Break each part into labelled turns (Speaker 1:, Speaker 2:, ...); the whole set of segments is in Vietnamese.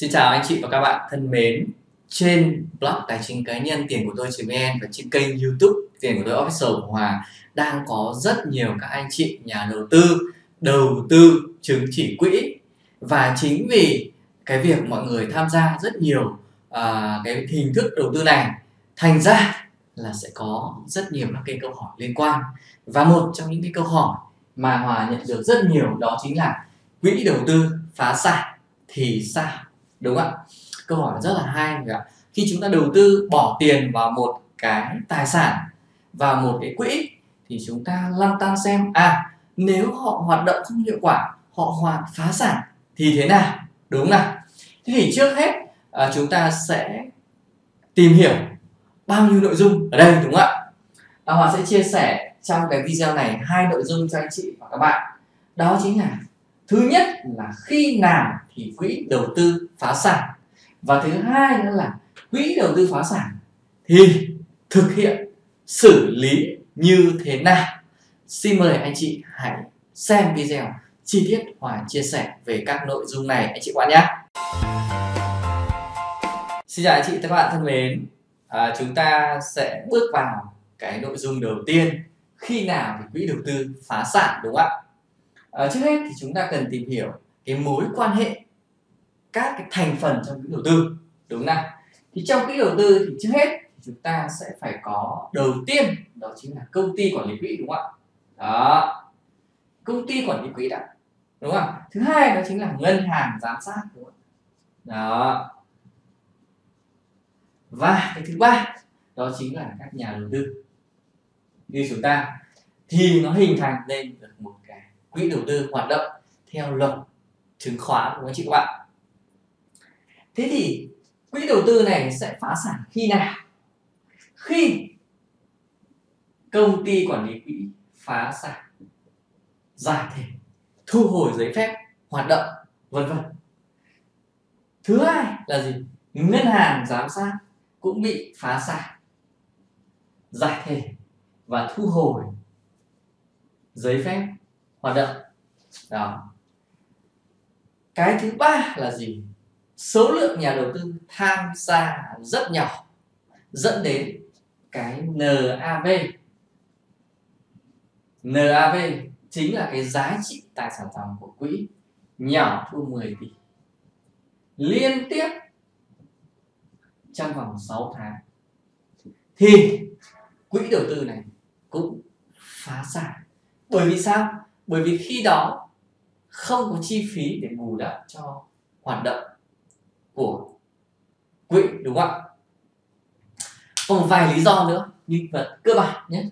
Speaker 1: Xin chào anh chị và các bạn thân mến. Trên blog tài chính cá nhân tiền của tôi vn và trên kênh youtube tiền của tôi official của Hòa đang có rất nhiều các anh chị nhà đầu tư đầu tư chứng chỉ quỹ. Và chính vì cái việc mọi người tham gia rất nhiều à, cái hình thức đầu tư này thành ra là sẽ có rất nhiều các cái câu hỏi liên quan. Và một trong những cái câu hỏi mà Hòa nhận được rất nhiều đó chính là quỹ đầu tư phá sản thì sao? Đúng không ạ? Câu hỏi rất là hay ạ. Khi chúng ta đầu tư bỏ tiền vào một cái tài sản vào một cái quỹ thì chúng ta lăn tan xem à nếu họ hoạt động không hiệu quả họ hoạt phá sản thì thế nào? Đúng không nào thế thì trước hết à, chúng ta sẽ tìm hiểu bao nhiêu nội dung ở đây đúng không ạ? À, sẽ chia sẻ trong cái video này hai nội dung cho anh chị và các bạn. Đó chính là thứ nhất là khi nào thì quỹ đầu tư phá sản. Và thứ hai nữa là quỹ đầu tư phá sản thì thực hiện xử lý như thế nào. Xin mời anh chị hãy xem video chi tiết Hòa chia sẻ về các nội dung này anh chị quan nhé. Xin chào anh chị các bạn thân mến. À, chúng ta sẽ bước vào cái nội dung đầu tiên. Khi nào thì quỹ đầu tư phá sản đúng không ạ? À, trước hết thì chúng ta cần tìm hiểu cái mối quan hệ các cái thành phần trong quỹ đầu tư đúng không nào? Thì trong quỹ đầu tư thì trước hết chúng ta sẽ phải có đầu tiên đó chính là công ty quản lý quỹ đúng không ạ? Đó. Công ty quản lý quỹ đã đúng không thứ hai đó chính là ngân hàng giám sát đúng không đó. Và cái thứ ba đó chính là các nhà đầu tư. Như chúng ta thì nó hình thành lên được một quỹ đầu tư hoạt động theo luật chứng khoán của anh chị các bạn? Thế thì quỹ đầu tư này sẽ phá sản khi nào? Khi công ty quản lý quỹ phá sản, giải thể, thu hồi giấy phép hoạt động, vân vân. Thứ hai là gì? Ngân hàng giám sát cũng bị phá sản, giải thể và thu hồi giấy phép hoạt động. Đó. Cái thứ ba là gì? Số lượng nhà đầu tư tham gia rất nhỏ, dẫn đến cái NAV NAV chính là cái giá trị tài sản dòng của quỹ nhỏ thu 10 tỷ. Liên tiếp trong vòng 6 tháng thì quỹ đầu tư này cũng phá sản. Bởi vì sao? Bởi vì khi đó, không có chi phí để bù đắp cho hoạt động của quỹ, đúng không ạ? Còn một vài lý do nữa nhưng vật cơ bản nhất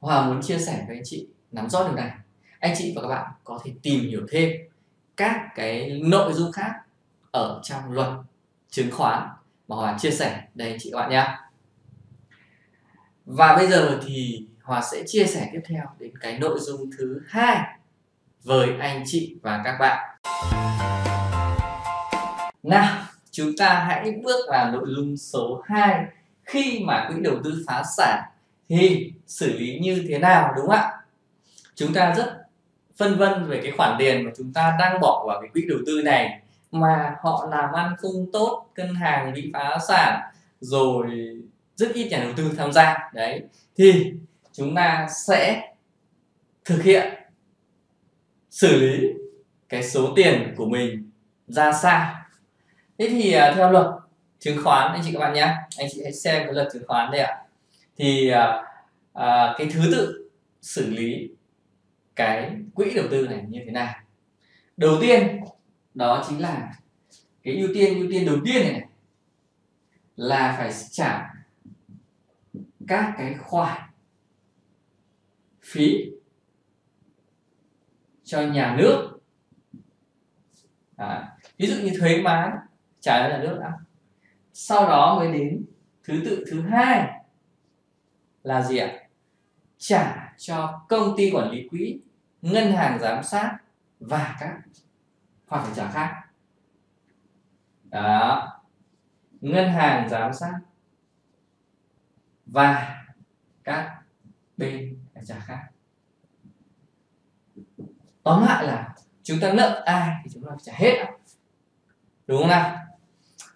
Speaker 1: hòa muốn chia sẻ với anh chị, nắm rõ điều này. Anh chị và các bạn có thể tìm hiểu thêm các cái nội dung khác ở trong luật chứng khoán mà Hòa chia sẻ đây anh chị các bạn nhé. Và bây giờ thì Hòa sẽ chia sẻ tiếp theo đến cái nội dung thứ hai với anh chị và các bạn. Nào, chúng ta hãy bước vào nội dung số 2 khi mà quỹ đầu tư phá sản thì xử lý như thế nào, đúng không ạ? Chúng ta rất phân vân về cái khoản tiền mà chúng ta đang bỏ vào cái quỹ đầu tư này mà họ làm ăn không tốt, ngân hàng bị phá sản, rồi rất ít nhà đầu tư tham gia. Đấy, thì chúng ta sẽ thực hiện xử lý cái số tiền của mình ra sao. Thế thì à, theo luật chứng khoán anh chị các bạn nhé anh chị hãy xem cái luật chứng khoán đây ạ. Thì à, à, cái thứ tự xử lý cái quỹ đầu tư này như thế nào? Đầu tiên đó chính là cái ưu tiên ưu tiên đầu tiên này, này là phải trả các cái khoản phí cho nhà nước. À, ví dụ như thuế má trả cho nhà nước đã. Sau đó mới đến thứ tự thứ hai là gì ạ? Trả cho công ty quản lý quỹ ngân hàng giám sát và các khoản phải trả khác. Đó. Ngân hàng giám sát và các bên phải trả khác tóm lại là chúng ta nợ ai thì chúng ta phải trả hết đúng không nào?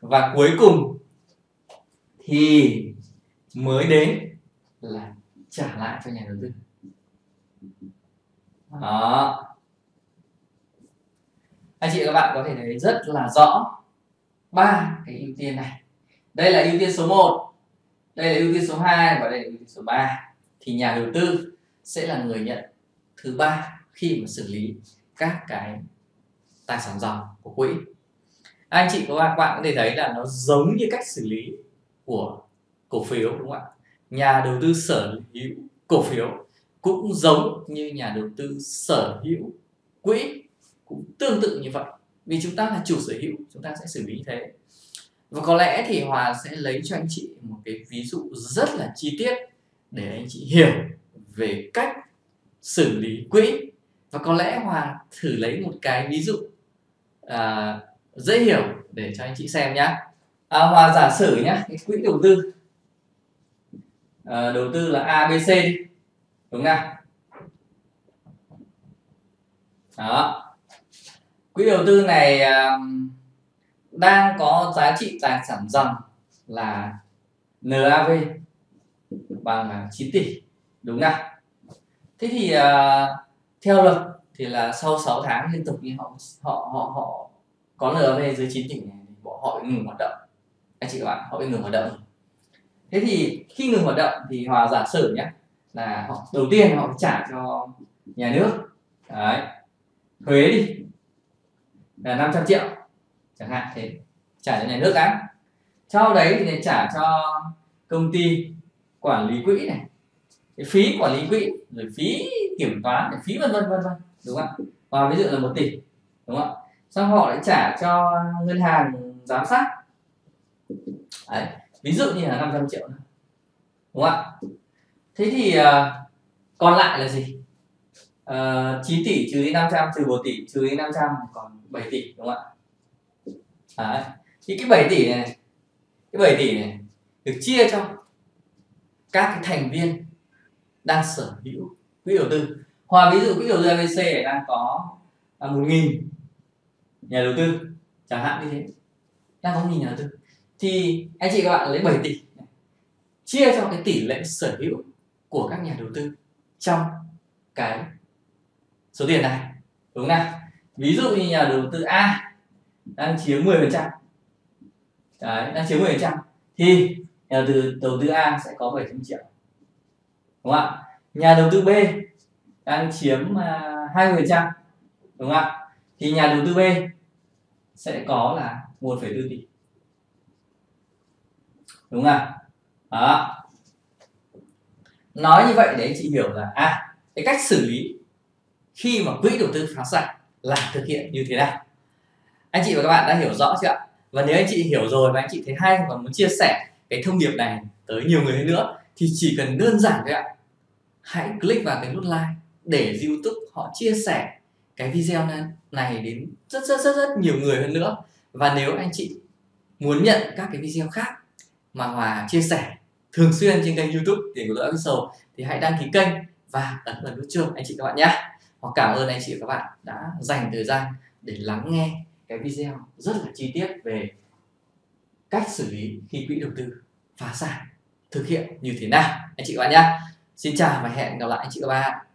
Speaker 1: Và cuối cùng thì mới đến là trả lại cho nhà đầu tư. Đó. Anh chị và các bạn có thể thấy rất là rõ ba cái ưu tiên này. Đây là ưu tiên số 1 đây là ưu tiên số 2 và đây là ưu tiên số 3 thì nhà đầu tư sẽ là người nhận thứ ba khi mà xử lý các cái tài sản dòng của quỹ. Anh chị và các bạn có thể thấy là nó giống như cách xử lý của cổ phiếu, đúng không ạ? Nhà đầu tư sở hữu cổ phiếu cũng giống như nhà đầu tư sở hữu quỹ cũng tương tự như vậy. Vì chúng ta là chủ sở hữu, chúng ta sẽ xử lý như thế. Và có lẽ thì hòa sẽ lấy cho anh chị một cái ví dụ rất là chi tiết để anh chị hiểu về cách xử lý quỹ. Và có lẽ hòa thử lấy một cái ví dụ à, dễ hiểu để cho anh chị xem nhé à, hòa giả sử nhé cái quỹ đầu tư. À, đầu tư là abc đi đúng không đó. Quỹ đầu tư này um, đang có giá trị tài sản dòng là NAV bằng à, 9 tỷ. Đúng không thế thì uh, theo luật thì là sau 6 tháng liên tục như họ họ họ họ có NAV dưới 9 tỷ này thì họ bị ngừng hoạt động. Anh chị các bạn họ bị ngừng hoạt động. Thế thì khi ngừng hoạt động thì hòa giả sử nhé là họ đầu tiên họ trả cho nhà nước. Đấy. Thuế đi. Là 500 triệu chẳng hạn thế trả cho nhà nước đã. Sau đấy thì trả cho công ty quản lý quỹ này cái phí quản lý quỹ rồi phí kiểm toán phí vân vân vân vân đúng không ạ? Và ví dụ là một tỷ đúng không ạ? Xong họ lại trả cho ngân hàng giám sát. Đấy ví dụ như là 500 triệu nữa đúng không ạ? Thế thì uh, còn lại là gì? Ờ, uh, 9 tỷ trừ đi 500 trừ 1 tỷ trừ đi 500 còn 7 tỷ đúng không ạ? Đấy. thì cái 7 tỷ này cái 7 tỷ này được chia cho các cái thành viên đang sở hữu quỹ đầu tư. Hoặc ví dụ quỹ đầu tư ABC đang có à, một nghìn nhà đầu tư, chẳng hạn như thế, đang có một nghìn nhà đầu tư, thì anh chị các bạn lấy 7 tỷ chia cho cái tỷ lệ sở hữu của các nhà đầu tư trong cái số tiền này, đúng không nào? Ví dụ như nhà đầu tư A đang chiếm 10 phần trăm, đấy, đang chiếm 10 phần trăm, thì nhà đầu tư đầu tư A sẽ có 700 triệu. Đúng không ạ? Nhà đầu tư B đang chiếm à, uh, 20 phần trăm. Đúng không ạ? Thì nhà đầu tư B sẽ có là 1,4 tỷ. Đúng không ạ? Đó. Nói như vậy để anh chị hiểu là à cái cách xử lý khi mà quỹ đầu tư phá sản là thực hiện như thế nào? Anh chị và các bạn đã hiểu rõ chưa ạ? Và nếu anh chị hiểu rồi và anh chị thấy hay và muốn chia sẻ cái thông điệp này tới nhiều người hơn nữa, thì chỉ cần đơn giản thôi ạ. Hãy click vào cái nút like để youtube họ chia sẻ cái video này đến rất rất rất rất nhiều người hơn nữa. Và nếu anh chị muốn nhận các cái video khác mà hòa chia sẻ thường xuyên trên kênh youtube tiền của lỗi sầu, thì hãy đăng ký kênh và ấn vào nút chuông, anh chị các bạn nhé hoặc cảm ơn anh chị và các bạn đã dành thời gian để lắng nghe cái video rất là chi tiết về cách xử lý khi quỹ đầu tư phá sản thực hiện như thế nào. Anh chị các bạn nhé xin chào và hẹn gặp lại anh chị các bạn.